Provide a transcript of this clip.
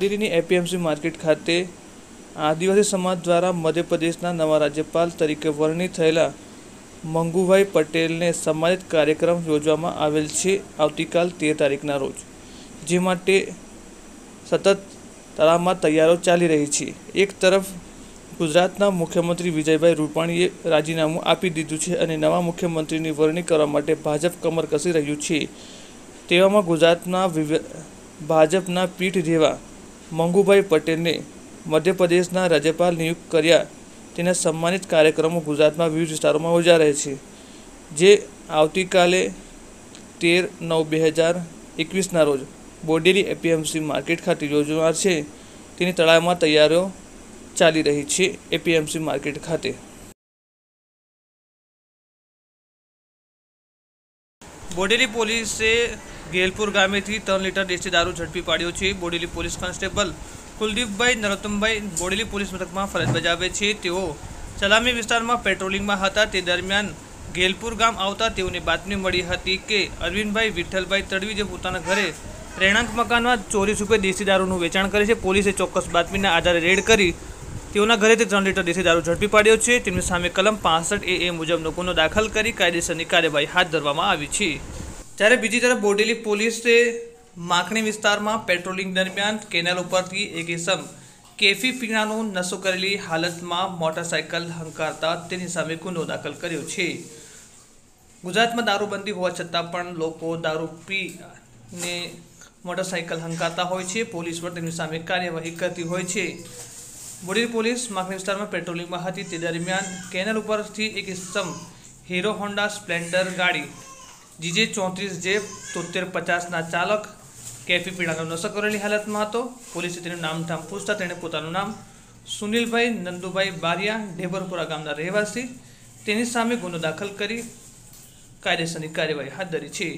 બોડેલીની APMC market ખાતે આદિવાસી સમાજ દ્વારા મધ્યપ્રદેશના નવા રાજ્યપાલ તરીકે વરણી થયેલા મંગુભાઈ પટેલને સન્માનિત કાર્યક્રમ યોજવામાં આવેલ છે આવતીકાલ તેર તારીખના રોજ, જે માટે સતત તળાવમાં તૈયારો ચાલી રહી છે. એક તરફ ગુજરાતના મુખ્યમંત્રી વિજયભાઈ રૂપાણીએ રાજીનામું આપી દીધું છે અને નવા મુખ્યમંત્રીની વરણી કરવા માટે ભાજપ કમર કસી રહ્યું છે. તેવામાં ગુજરાતના ભાજપના પીઠ જેવા મંગુભાઈ પટેલને મધ્યપ્રદેશના રાજ્યપાલ નિયુક્ત કર્યા. તેના સન્માનિત કાર્યક્રમો ગુજરાતમાં વિવિધ વિસ્તારોમાં યોજાઈ છે, જે આવતીકાલે તેર નવ બે હજાર એકવીસના રોજ બોડેલી એપીએમસી માર્કેટ ખાતે યોજનાર છે. તેની તળાવમાં તૈયારીઓ ચાલી રહી છે એપીએમસી માર્કેટ ખાતે. બોડેલી પોલીસે ગેલપુર ગામેથી ત્રણ લીટર દેશી દારૂ ઝડપી પાડ્યો છે. Bodeli police constable કુલદીપભાઈ Narottambhai Bodeli police મથકમાં ફરજ બજાવે છે. તેઓ સલામી વિસ્તારમાં પેટ્રોલિંગમાં હતા. તે દરમિયાન ગેલપુર ગામ આવતા તેઓને બાતમી મળી હતી કે અરવિંદભાઈ વિઠ્ઠલભાઈ તડવી જે પોતાના ઘરે રહેણાંક મકાનમાં ચોરી રૂપિયા દેશી દારૂનું વેચાણ કરે છે. પોલીસે ચોક્કસ બાતમીના આધારે રેડ કરી તેઓના ઘરેથી ત્રણ લીટર દેશી દારૂ ઝડપી પાડ્યો છે. તેમની સામે કલમ પાસઠ એ એ મુજબનો ગુનો દાખલ કરી કાયદેસરની કાર્યવાહી હાથ ધરવામાં આવી છે. ત્યારે બીજી તરફ બોડેલી પોલીસે માખણી વિસ્તારમાં પેટ્રોલિંગ દરમિયાન કેનાલ ઉપરથી એક ઇસમ કેફી પીણાનો નશો કરેલી હાલતમાં મોટરસાયકલ હંકારતા તેની સામે ગુનો દાખલ કર્યો છે. ગુજરાતમાં દારૂબંધી હોવા છતાં પણ લોકો દારૂ પીને મોટરસાયકલ હંકારતા હોય છે. પોલીસ પણ તેની સામે કાર્યવાહી કરતી હોય છે. બોડેલી પોલીસ માખણી વિસ્તારમાં પેટ્રોલિંગમાં હતી. તે દરમિયાન કેનલ ઉપરથી એક ઇસમ હીરો હોન્ડા સ્પ્લેન્ડર ગાડી જીજે ચોત્રીસ જે તોતેર પચાસના ચાલક કેફી પીણાનો નશો કરેલી હાલતમાં હતો. પોલીસે તેનું નામ ઠામ પૂછતા તેણે પોતાનું નામ સુનિલભાઈ નંદુભાઈ બારિયા ઢેબરપુરા ગામના રહેવાસી. તેની સામે ગુનો દાખલ કરી કાયદેસરની કાર્યવાહી હાથ ધરી છે.